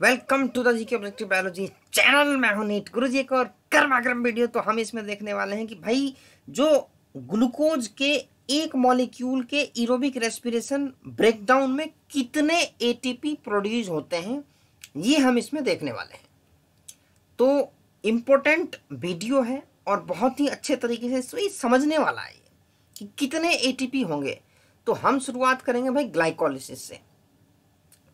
Welcome to the GK objective biology channel मैं हूँ NEET गुरु जी एक और गर्म वीडियो। तो हम इसमें देखने वाले हैं कि भाई, जो ग्लूकोज के एक मॉलिक्यूल के इरोबिक रेस्पिरेशन ब्रेकडाउन में कितने एटीपी प्रोड्यूस होते हैं, ये हम इसमें देखने वाले हैं। तो इम्पोर्टेंट वीडियो है और बहुत ही अच्छे तरीके से समझने वाला है कि कितने एटीपी होंगे। तो हम शुरुआत करेंगे भाई ग्लाइकोलिसिस से।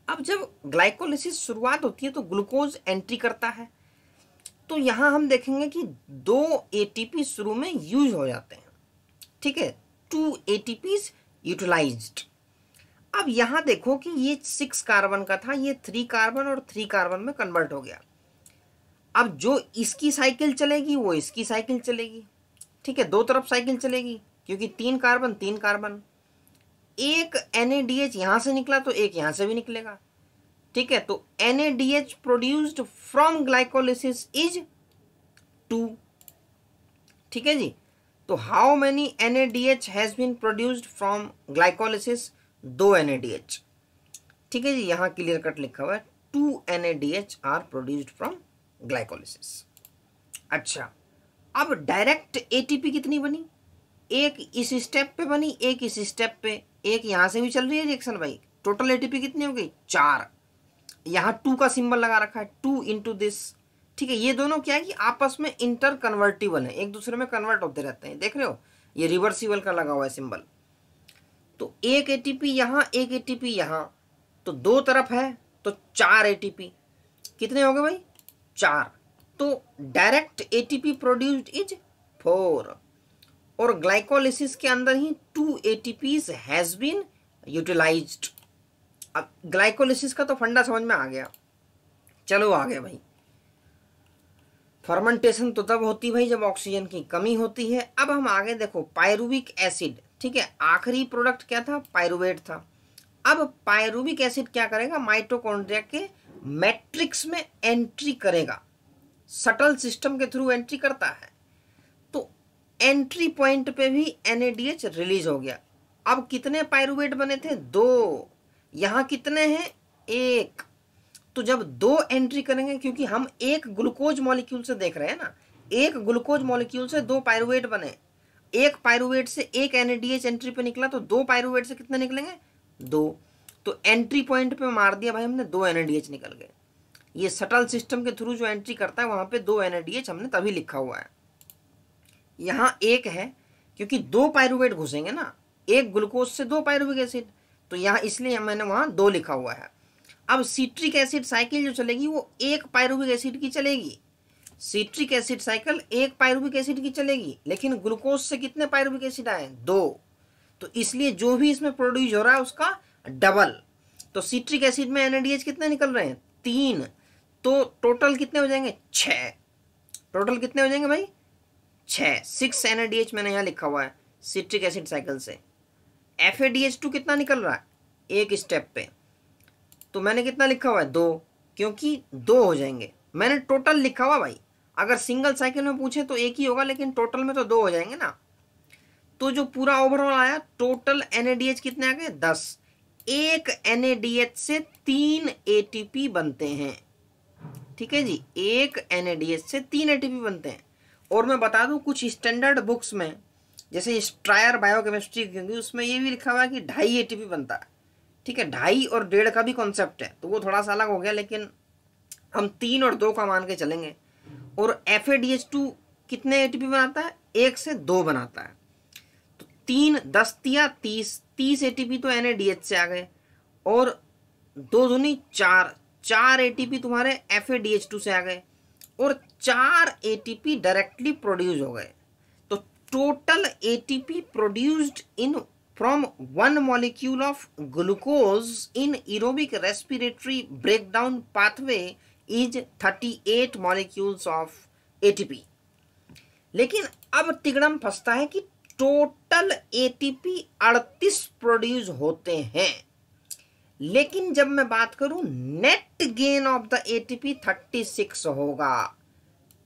अब जब ग्लाइकोलिसिस शुरुआत होती है तो ग्लूकोज एंट्री करता है। तो यहाँ हम देखेंगे कि दो एटीपी शुरू में यूज़ हो जाते हैं। ठीक है? टू एटीपीज यूटिलाइज्ड अब यहाँ देखो कि ये सिक्स कार्बन का था, ये थ्री कार्बन और थ्री कार्बन में कन्वर्ट हो गया। अब जो इसकी साइकिल चलेगी, वो इसकी साइकिल चलेगी। ठीक है? दो तरफ़ साइकिल चलेगी, क्योंकि तीन कार्बन तीन कार्बन एक एन यहाँ से निकला तो एक यहाँ से भी निकलेगा। ठीक है तो N produced from glycolysis is two ठीक है जी? तो how many N A D H has been produced from glycolysis दो एनएडीएच ठीक है जी, यहाँ क्लियर कट लिखा हुआ है। Two N A D H are produced from glycolysis अच्छा अब डायरेक्ट एटीपी कितनी बनी? एक इस स्टेप पे बनी, एक इस स्टेप पे। एक यहाँ से भी चल रही है रिएक्शन भाई। टोटल एटीपी कितनी हो गई? चार। यहाँ टू का सिंबल लगा रखा है। टू इंटू दिस ठीक है, ये दोनों क्या है कि आपस में इंटर कन्वर्टिबल है। एक दूसरे में कन्वर्ट होते रहते हैं। देख रहे हो? ये रिवर्सिबल का लगा हुआ है सिंबल तो एक एटीपी यहाँ, एक एटीपी यहाँ। तो दो तरफ़ है तो चार एटीपी कितने हो गए भाई? चार। तो direct ATP produced is four और ग्लाइकोलिसिस के अंदर ही two ATPs has been utilised अब ग्लाइकोलिसिस का तो फंडा समझ में आ गया। चलो आ गया भाई। फर्मेंटेशन तो तब होती भाई जब ऑक्सीजन की कमी होती है। अब हम आगे देखो पायरुविक एसिड ठीक है? आखिरी प्रोडक्ट क्या था? पायरुवेट था। अब पायरुविक एसिड क्या करेगा? माइटोकॉन्ड्रिया के मैट्रिक्स में एंट्री करेगा। सटल सिस्टम के थ्रू एंट्री करता है। एंट्री पॉइंट पे भी एनएडीएच रिलीज़ हो गया। अब कितने पायरुवेट बने थे? दो। यहाँ कितने हैं? एक। तो जब दो एंट्री करेंगे, क्योंकि हम एक ग्लूकोज मॉलिक्यूल से देख रहे हैं ना, एक ग्लूकोज मॉलिक्यूल से दो पायरुवेट बने। एक पायरुवेट से एक एनएडीएच एंट्री पे निकला तो दो पायरुवेट से कितने निकलेंगे? दो। तो एंट्री पॉइंट पे मार दिया भाई हमने, दो एनएडीएच निकल गए। ये सटल सिस्टम के थ्रू जो एंट्री करता है, वहाँ पे दो एनएडीएच हमने तभी लिखा हुआ है। यहाँ एक है, क्योंकि दो पायरुवेट घुसेंगे ना, एक ग्लूकोज से दो पायरुविक एसिड तो यहाँ इसलिए मैंने वहाँ दो लिखा हुआ है। अब सीट्रिक एसिड साइकिल जो चलेगी, वो एक पायरुविक एसिड की चलेगी। सीट्रिक एसिड साइकिल एक पायरुविक एसिड की चलेगी, लेकिन ग्लूकोज से कितने पायरुविक एसिड आए? दो। तो इसलिए जो भी इसमें प्रोड्यूस हो रहा है, उसका डबल तो सीट्रिक एसिड में एनएडीएच कितने निकल रहे हैं? तीन। तो टोटल कितने हो जाएँगे? छ टोटल कितने हो जाएँगे भाई? छ सिक्स एनएडीएच मैंने यहाँ लिखा हुआ है सिट्रिक एसिड साइकिल से। F A D H two कितना निकल रहा है? एक स्टेप पे। तो मैंने कितना लिखा हुआ है? दो, क्योंकि दो हो जाएँगे। मैंने टोटल लिखा हुआ भाई। अगर सिंगल साइकिल में पूछे तो एक ही होगा, लेकिन टोटल में तो दो हो जाएँगे ना। तो जो पूरा ओवरऑल आया टोटल NADH कितने आ गए? दस। एक NADH से तीन एटीपी बनते हैं। ठीक है जी? एक NADH से तीन एटीपी बनते हैं। और मैं बता दूँ, कुछ स्टैंडर्ड बुक्स में, जैसे स्ट्रायर बायोकेमिस्ट्री क्योंकि उसमें ये भी लिखा हुआ है कि ढाई एटीपी बनता है। ठीक है, ढाई और डेढ़ का भी कॉन्सेप्ट है तो वो थोड़ा सा अलग हो गया, लेकिन हम तीन और दो का मान के चलेंगे। और टू कितने एटीपी बनाता है? एक से दो बनाता है। तो तीन दस तिया तीस तीस एटीपी तो एनएडीएच से आ गए। और दो दुनी चार चार एटीपी तुम्हारे एफ़ से आ गए। और चार एटीपी डायरेक्टली प्रोड्यूस हो गए। तो total ATP produced in from one molecule of glucose in aerobic respiratory breakdown pathway is 38 molecules of ATP लेकिन अब तिगड़म फंसता है कि टोटल ए टी पी अड़तीस प्रोड्यूस होते हैं। लेकिन जब मैं बात करूँ net gain of the A T P thirty six होगा।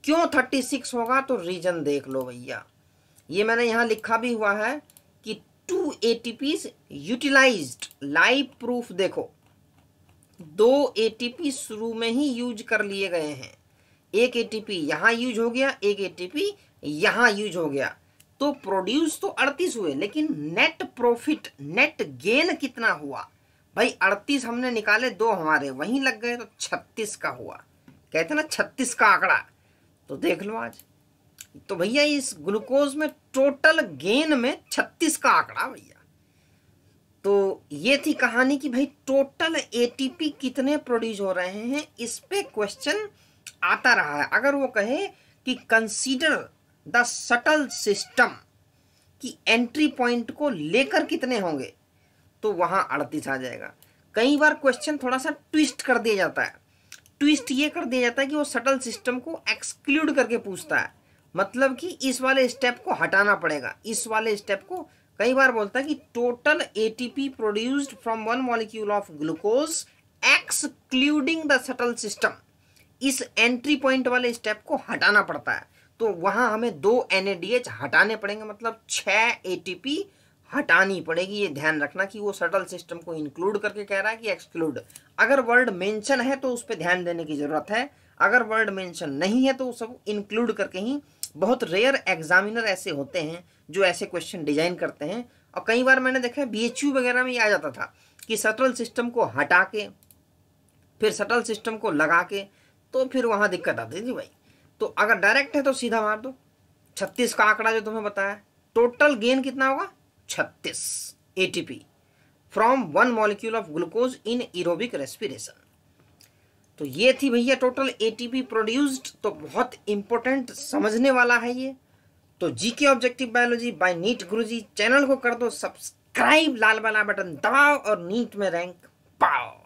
क्यों 36 होगा तो रीजन देख लो भैया। ये मैंने यहाँ लिखा भी हुआ है कि two ATPs utilised live proof देखो। दो एटीपी शुरू में ही यूज़ कर लिए गए हैं। एक एटीपी यहाँ यूज़ हो गया, एक ए एटीपी यहाँ यूज़ हो गया। तो प्रोड्यूस तो अड़तीस हुए, लेकिन नेट प्रॉफिट नेट गेन कितना हुआ? भाई, अड़तीस हमने निकाले, दो हमारे, वहीं लग गए तो छत्तीस का हुआ। कहते ना, छत्तीस का आंकड़ा। तो देख लो आज। तो भैया, इस ग्लूकोज में टोटल गेन में छत्तीस का आंकड़ा भैया। तो ये थी कहानी कि भाई टोटल एटीपी कितने प्रोड्यूस हो रहे हैं, इस पे क्वेश्चन आता रहा है। अगर वो कहे कि कंसीडर द सटल सिस्टम की एंट्री पॉइंट को लेकर कितने होंगे तो वहाँ अड़तीस आ जाएगा। कई बार क्वेश्चन थोड़ा सा ट्विस्ट कर दिया जाता है। ट्विस्ट ये कर दिया जाता है कि वो सटल सिस्टम को एक्सक्लूड करके पूछता है। मतलब कि इस वाले स्टेप को हटाना पड़ेगा। इस वाले स्टेप को कई बार बोलता है कि total ATP produced from one molecule of glucose excluding the shuttle system इस एंट्री पॉइंट वाले स्टेप को हटाना पड़ता है। तो वहाँ हमें दो एनएडीएच हटाने पड़ेंगे। मतलब छह एटीपी हटानी पड़ेगी। ये ध्यान रखना कि वो सटल सिस्टम को इंक्लूड करके कह रहा है कि एक्सक्लूड अगर वर्ड मेंशन है तो उस पर ध्यान देने की ज़रूरत है। अगर वर्ड मेंशन नहीं है तो वो सब इंक्लूड करके ही बहुत रेयर एग्जामिनर ऐसे होते हैं जो ऐसे क्वेश्चन डिज़ाइन करते हैं। और कई बार मैंने देखा है बीएचयू वगैरह में ये आ जाता था कि सटल सिस्टम को हटा के, फिर सटल सिस्टम को लगा के तो फिर वहाँ दिक्कत आती थी भाई। तो अगर डायरेक्ट है तो सीधा मार दो। छत्तीस का आंकड़ा जो तुम्हें बताया टोटल गेन कितना होगा? छत्तीस ATP from one molecule of glucose in aerobic respiration तो ये थी भैया टोटल एटीपी प्रोड्यूस्ड तो बहुत इंपॉर्टेंट समझने वाला है ये। तो GK objective biology by NEET Guruji channel को कर दो सब्सक्राइब लाल वाला बटन दबाओ और नीट में रैंक पाओ।